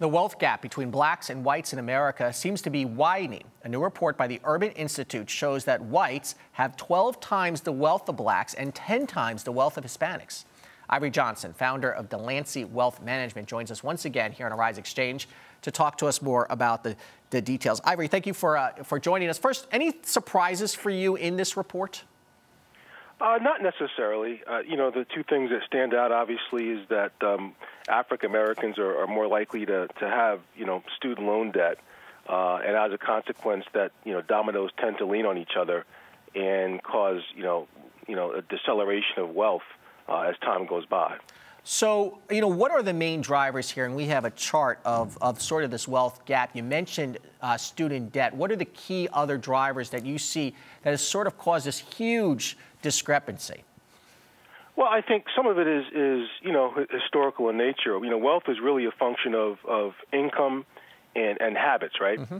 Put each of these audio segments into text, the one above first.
The wealth gap between blacks and whites in America seems to be widening. A new report by the Urban Institute shows that whites have 12 times the wealth of blacks and 10 times the wealth of Hispanics. Ivory Johnson, founder of Delancey Wealth Management, joins us once again here on Arise Xchange to talk to us more about the, the details. Ivory, thank you for, uh, for joining us. First, any surprises for you in this report? Uh, not necessarily. Uh, you know, the two things that stand out obviously is that um, African Americans are, are, more likely to, to have, you know, student loan debt, uh, and as a consequence, that you know dominoes tend to lean on each other and cause, you know, you know, a deceleration of wealth uh, as time goes by. So, you know, what are the main drivers here? And we have a chart of, of sort of this wealth gap. You mentioned uh, student debt. What are the key other drivers that you see that has sort of caused this huge discrepancy? Well, I think some of it is, is you know, historical in nature. You know, wealth is really a function of, of income and, and habits, right? Mm-hmm.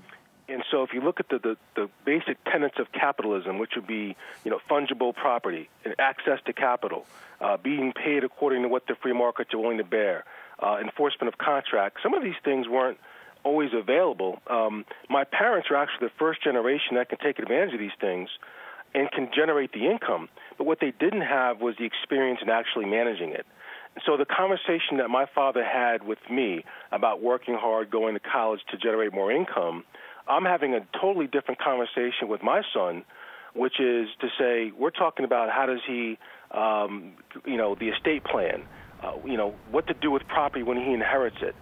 And so if you look at the, the, the, basic tenets of capitalism, which would be, you know, fungible property and access to capital, uh, being paid according to what the free markets are willing to bear, uh, enforcement of contracts, some of these things weren't always available. Um, my parents are actually the first generation that can take advantage of these things and can generate the income. But what they didn't have was the experience in actually managing it. So the conversation that my father had with me about working hard, going to college to generate more income – I'm having a totally different conversation with my son, which is to say we're talking about how does he, um, you know, the estate plan, uh, you know, what to do with property when he inherits it.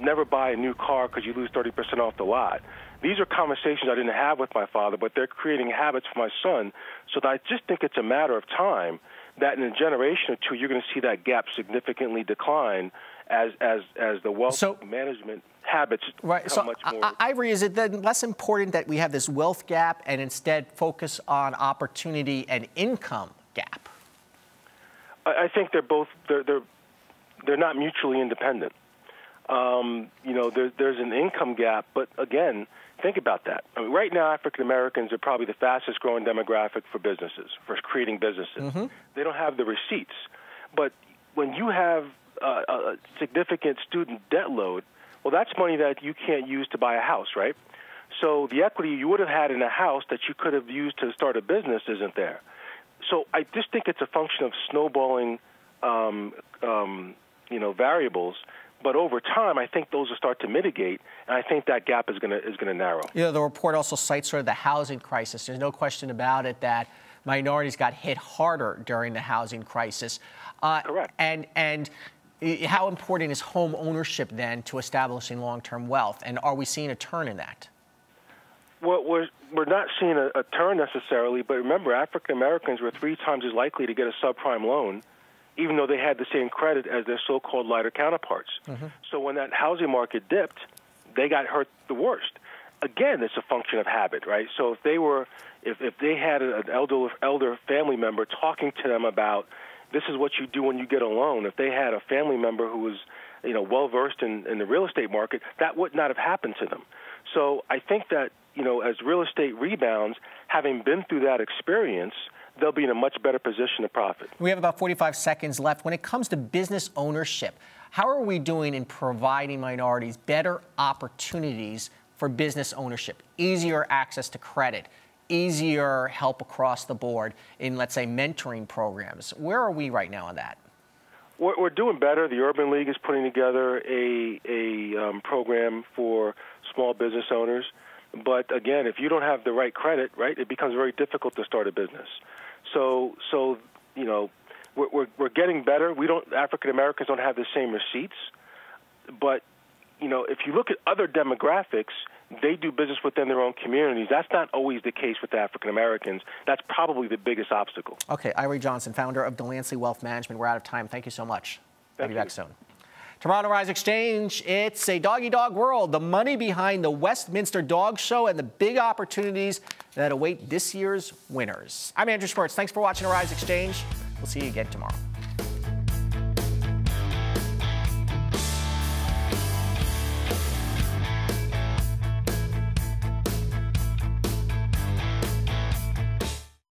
Never buy a new car because you lose 30% off the lot. These are conversations I didn't have with my father, but they're creating habits for my son. So I just think it's a matter of time that in a generation or two, you're going to see that gap significantly decline as as as the wealth so, management habits right. so, much more. Ivory, is it then less important that we have this wealth gap and instead focus on opportunity and income gap? I, I think they're both they're they're they're not mutually independent. Um, you know, there, there's an income gap, but again, think about that. I mean, right now, African Americans are probably the fastest growing demographic for businesses, for creating businesses. Mm-hmm. They don't have the receipts, but when you have uh, a significant student debt load, well, that's money that you can't use to buy a house, right? So the equity you would have had in a house that you could have used to start a business isn't there. So I just think it's a function of snowballing, um, um, you know, variables. But over time, I think those will start to mitigate, and I think that gap is going to is going to narrow. You know, the report also cites sort of the housing crisis. There's no question about it that minorities got hit harder during the housing crisis. Uh, Correct. And and how important is home ownership then to establishing long-term wealth? And are we seeing a turn in that? Well, we're, we're not seeing a, a turn necessarily, but remember, African Americans were three times as likely to get a subprime loan, even though they had the same credit as their so called lighter counterparts. Mm-hmm. So when that housing market dipped, they got hurt the worst. Again, it's a function of habit, right? So if they were, if, if they had an elder, elder family member talking to them about this is what you do when you get a loan. If they had a family member who was, you know, well versed in, in the real estate market, that would not have happened to them. So I think that you know, as real estate rebounds, having been through that experience, they'll be in a much better position to profit. We have about 45 seconds left. When it comes to business ownership, how are we doing in providing minorities better opportunities for business ownership, easier access to credit, easier help across the board in, let's say, mentoring programs. Where are we right now on that? We're, doing better. The Urban League is putting together a, a um, program for small business owners. But again, if you don't have the right credit, right, it becomes very difficult to start a business. So, so you know, we're, we're, we're getting better. We don't African Americans don't have the same receipts, but you know, if you look at other demographics, they do business within their own communities. That's not always the case with African Americans. That's probably the biggest obstacle. Okay, Ivory Johnson, founder of Delancey Wealth Management. We're out of time. Thank you so much. Thank I'll be you. back soon. Toronto Rise Xchange, it's a doggy dog world. The money behind the Westminster Dog Show and the big opportunities that await this year's winners. I'm Andrew Schmertz. Thanks for watching Rise Xchange. We'll see you again tomorrow.